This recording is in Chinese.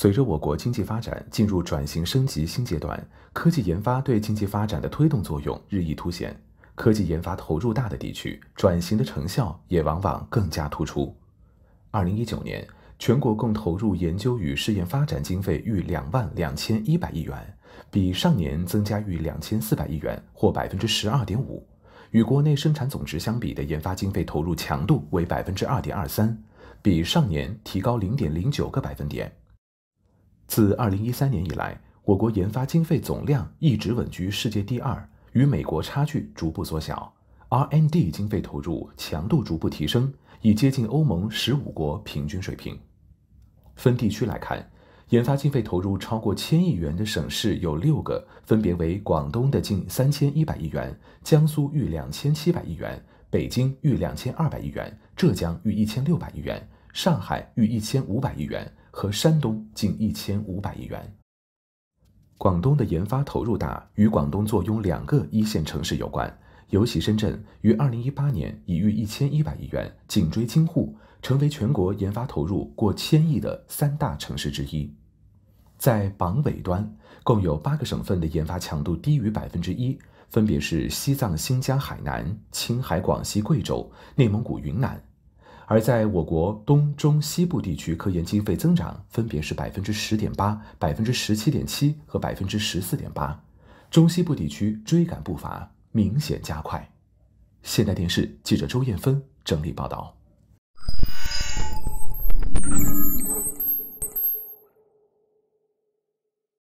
随着我国经济发展进入转型升级新阶段，科技研发对经济发展的推动作用日益凸显。科技研发投入大的地区，转型的成效也往往更加突出。二零一九年，全国共投入研究与试验发展经费逾两万两千一百亿元，比上年增加逾两千四百亿元，或百分之十二点五。与国内生产总值相比的研发经费投入强度为百分之二点二三，比上年提高零点零九个百分点。自二零一三年以来，我国研发经费总量一直稳居世界第二，与美国差距逐步缩小。R&D 经费投入强度逐步提升，已接近欧盟十五国平均水平。分地区来看，研发经费投入超过千亿元的省市有六个，分别为广东的近三千一百亿元，江苏逾两千七百亿元，北京逾两千二百亿元，浙江逾一千六百亿元，上海逾一千五百亿元。和山东近一千五百亿元。广东的研发投入大，与广东坐拥两个一线城市有关，尤其深圳于二零一八年已逾一千一百亿元，紧追京沪，成为全国研发投入过千亿的三大城市之一。在榜尾端，共有八个省份的研发强度低于百分之一，分别是西藏、新疆、海南、青海、广西、贵州、内蒙古、云南。而在我国东中西部地区，科研经费增长分别是百分之十点八、百分之十七点七和百分之十四点八，中西部地区追赶步伐明显加快。现代电视记者周艳芬整理报道。